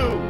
You.